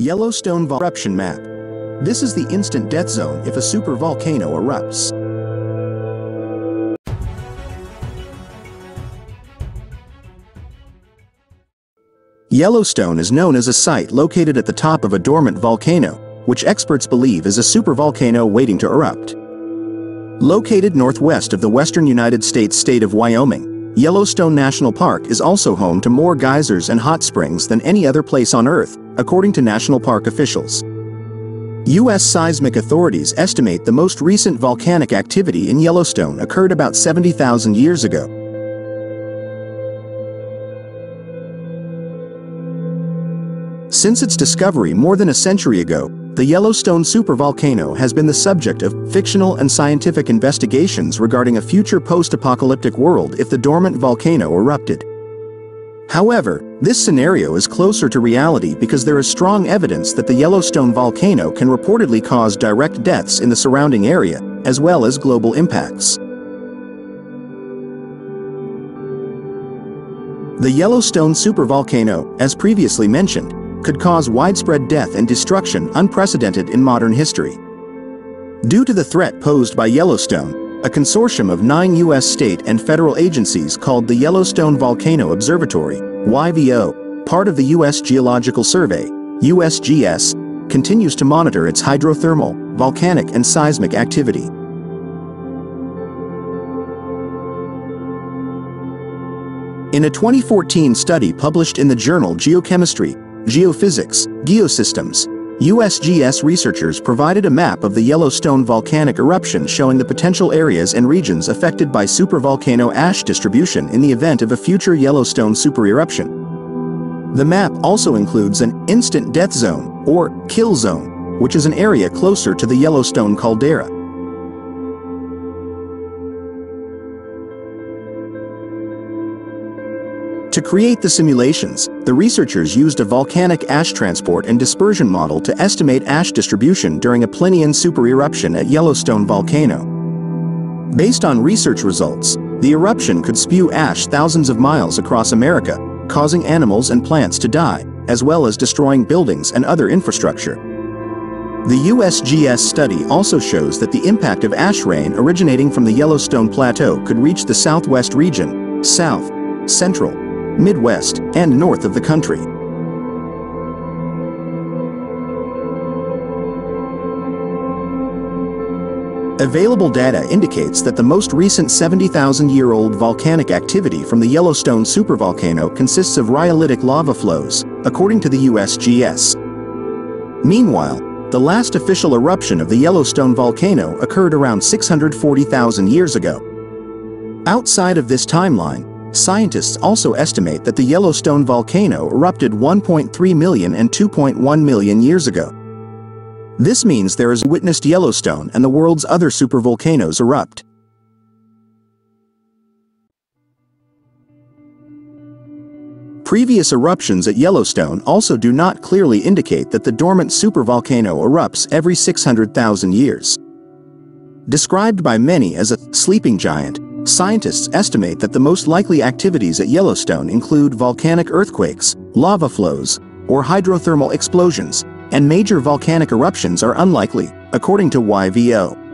Yellowstone Eruption Map. This is the instant death zone if a supervolcano erupts. Yellowstone is known as a site located at the top of a dormant volcano, which experts believe is a supervolcano waiting to erupt. Located northwest of the western United States state of Wyoming, Yellowstone National Park is also home to more geysers and hot springs than any other place on Earth, according to national park officials. U.S. seismic authorities estimate the most recent volcanic activity in Yellowstone occurred about 70,000 years ago. Since its discovery more than a century ago, the Yellowstone supervolcano has been the subject of fictional and scientific investigations regarding a future post-apocalyptic world if the dormant volcano erupted. However, this scenario is closer to reality because there is strong evidence that the Yellowstone volcano can reportedly cause direct deaths in the surrounding area, as well as global impacts. The Yellowstone supervolcano, as previously mentioned, could cause widespread death and destruction unprecedented in modern history. Due to the threat posed by Yellowstone, a consortium of nine U.S. state and federal agencies called the Yellowstone Volcano Observatory, YVO, part of the U.S. Geological Survey, USGS, continues to monitor its hydrothermal, volcanic and seismic activity. In a 2014 study published in the journal Geochemistry, Geophysics, Geosystems, USGS researchers provided a map of the Yellowstone volcanic eruption showing the potential areas and regions affected by supervolcano ash distribution in the event of a future Yellowstone supereruption. The map also includes an instant death zone, or kill zone, which is an area closer to the Yellowstone caldera. To create the simulations, the researchers used a volcanic ash transport and dispersion model to estimate ash distribution during a Plinian supereruption at Yellowstone volcano. Based on research results, the eruption could spew ash thousands of miles across America, causing animals and plants to die, as well as destroying buildings and other infrastructure. The USGS study also shows that the impact of ash rain originating from the Yellowstone Plateau could reach the southwest region, south, central, Midwest, and north of the country. Available data indicates that the most recent 70,000-year-old volcanic activity from the Yellowstone supervolcano consists of rhyolitic lava flows, according to the USGS. Meanwhile, the last official eruption of the Yellowstone volcano occurred around 640,000 years ago. Outside of this timeline, Scientists also estimate that the Yellowstone volcano erupted 1.3 million and 2.1 million years ago. This means there is witnessed Yellowstone and the world's other supervolcanoes erupt. Previous eruptions at Yellowstone also do not clearly indicate that the dormant supervolcano erupts every 600,000 years. Described by many as a sleeping giant, Scientists estimate that the most likely activities at Yellowstone include volcanic earthquakes, lava flows, or hydrothermal explosions, and major volcanic eruptions are unlikely, according to YVO.